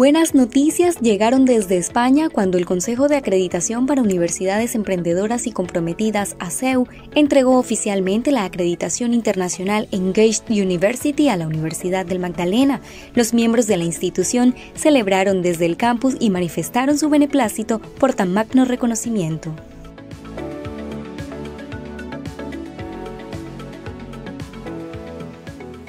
Buenas noticias llegaron desde España cuando el Consejo de Acreditación para Universidades Emprendedoras y Comprometidas, ACEU, entregó oficialmente la acreditación internacional Engaged University a la Universidad del Magdalena. Los miembros de la institución celebraron desde el campus y manifestaron su beneplácito por tan magno reconocimiento.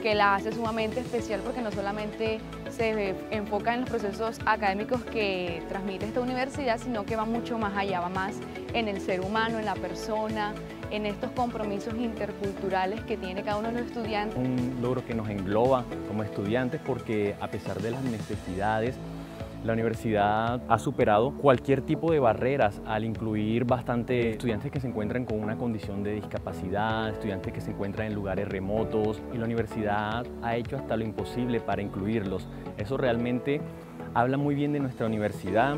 que la hace sumamente especial porque no solamente se enfoca en los procesos académicos que transmite esta universidad, sino que va mucho más allá, va más en el ser humano, en la persona, en estos compromisos interculturales que tiene cada uno de los estudiantes. Un logro que nos engloba como estudiantes porque a pesar de las necesidades la universidad ha superado cualquier tipo de barreras al incluir bastante estudiantes que se encuentran con una condición de discapacidad, estudiantes que se encuentran en lugares remotos y la universidad ha hecho hasta lo imposible para incluirlos. Eso realmente habla muy bien de nuestra universidad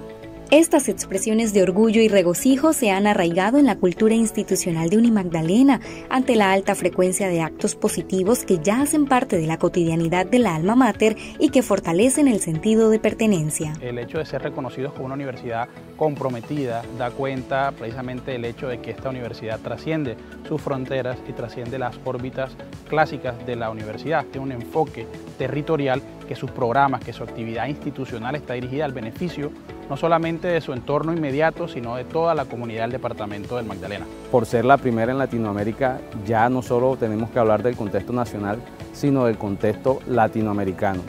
estas expresiones de orgullo y regocijo se han arraigado en la cultura institucional de Unimagdalena ante la alta frecuencia de actos positivos que ya hacen parte de la cotidianidad de la alma mater y que fortalecen el sentido de pertenencia. El hecho de ser reconocidos como una universidad comprometida da cuenta precisamente del hecho de que esta universidad trasciende sus fronteras y trasciende las órbitas clásicas de la universidad. Tiene un enfoque territorial que sus programas, que su actividad institucional está dirigida al beneficio no solamente de su entorno inmediato, sino de toda la comunidad del departamento del Magdalena. Por ser la primera en Latinoamérica, ya no solo tenemos que hablar del contexto nacional, sino del contexto latinoamericano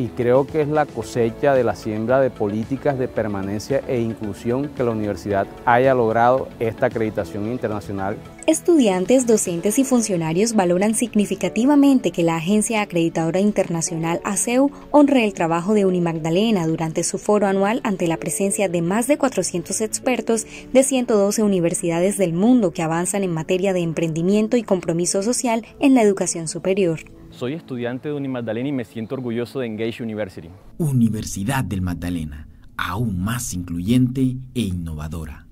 y creo que es la cosecha de la siembra de políticas de permanencia e inclusión que la universidad haya logrado esta acreditación internacional. Estudiantes, docentes y funcionarios valoran significativamente que la Agencia Acreditadora Internacional ACEU honre el trabajo de Unimagdalena durante su foro anual ante la presencia de más de 400 expertos de 112 universidades del mundo que avanzan en materia de emprendimiento y compromiso social en la educación superior. Soy estudiante de Unimagdalena y me siento orgulloso de Engage University. Universidad del Magdalena, aún más incluyente e innovadora.